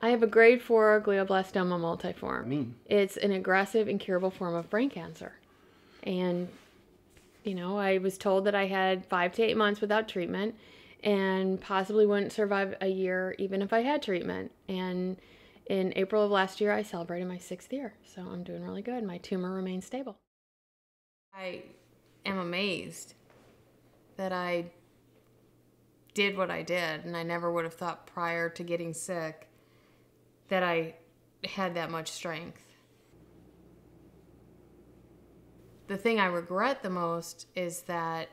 I have a grade 4 glioblastoma multiforme. I mean, It's an aggressive, incurable form of brain cancer. And, you know, I was told that I had five to eight months without treatment and possibly wouldn't survive a year even if I had treatment. And in April of last year, I celebrated my sixth year. So I'm doing really good. My tumor remains stable. I am amazed that I did what I did. And I never would have thought prior to getting sick that I had that much strength. The thing I regret the most is that,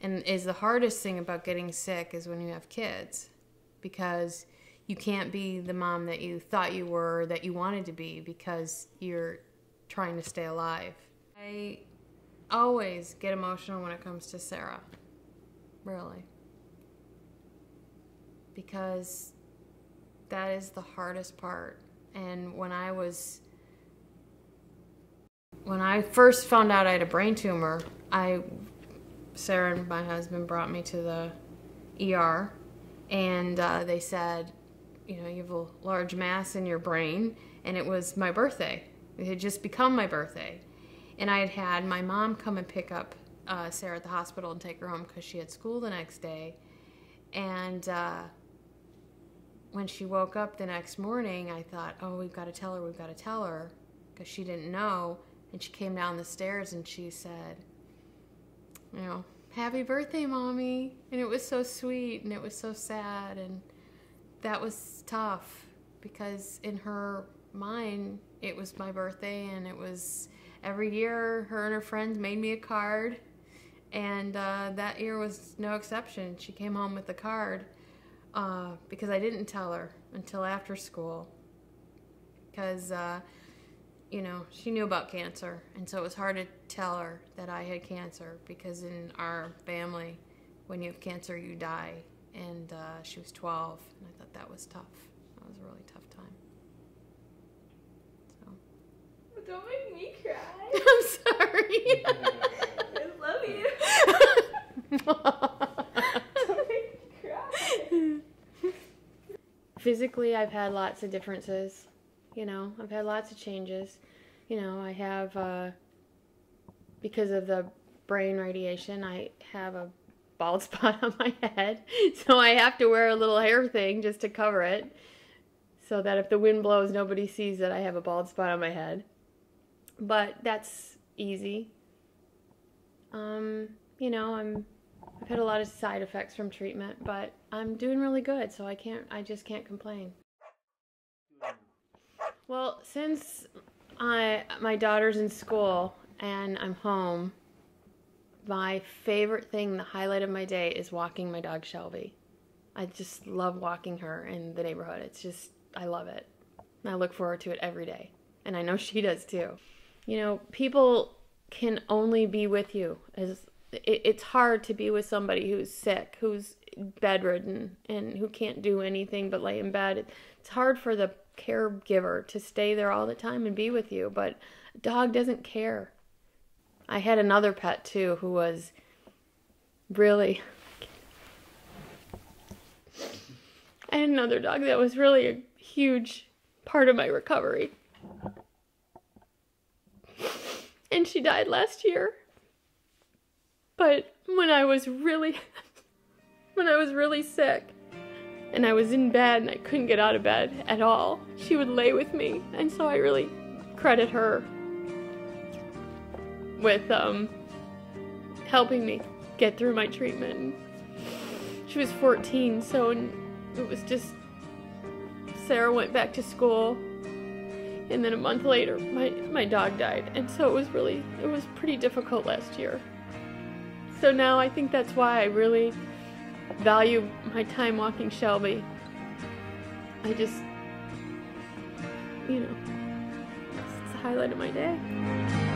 and is the hardest thing about getting sick is when you have kids because you can't be the mom that you thought you were, that you wanted to be because you're trying to stay alive. I always get emotional when it comes to Sarah. Really. Because that is the hardest part. And when I was when I first found out I had a brain tumor, I Sarah and my husband brought me to the ER and uh, they said, you know, you have a large mass in your brain and it was my birthday. It had just become my birthday. And I had had my mom come and pick up uh, Sarah at the hospital and take her home because she had school the next day. And uh, when she woke up the next morning, I thought, oh, we've got to tell her, we've got to tell her, because she didn't know. And she came down the stairs and she said, you know, happy birthday, mommy. And it was so sweet and it was so sad. And that was tough because in her mind, it was my birthday and it was every year her and her friends made me a card. And uh, that year was no exception. She came home with the card uh, because I didn't tell her until after school. Because, uh, you know, she knew about cancer, and so it was hard to tell her that I had cancer because in our family, when you have cancer, you die. And uh, she was 12, and I thought that was tough. That was a really tough time. So. Don't make me cry. I'm sorry. I love you. Don't make me cry. Physically, I've had lots of differences. You know, I've had lots of changes. You know, I have, uh, because of the brain radiation, I have a bald spot on my head. So I have to wear a little hair thing just to cover it. So that if the wind blows, nobody sees that I have a bald spot on my head. But that's easy. Um, you know, I'm I've had a lot of side effects from treatment, but I'm doing really good, so I can't I just can't complain. Well, since I my daughter's in school and I'm home, my favorite thing, the highlight of my day is walking my dog Shelby. I just love walking her in the neighborhood. It's just I love it. I look forward to it every day. And I know she does too. You know, people can only be with you as it, it's hard to be with somebody who's sick, who's bedridden, and who can't do anything but lay in bed. It's hard for the caregiver to stay there all the time and be with you, but a dog doesn't care. I had another pet too who was really. I had another dog that was really a huge part of my recovery. And she died last year. But when I was really when I was really sick and I was in bed and I couldn't get out of bed at all, she would lay with me. And so I really credit her with um helping me get through my treatment. She was 14, so it was just Sarah went back to school and then a month later my my dog died. And so it was really it was pretty difficult last year. So now I think that's why I really value my time walking Shelby. I just, you know, it's the highlight of my day.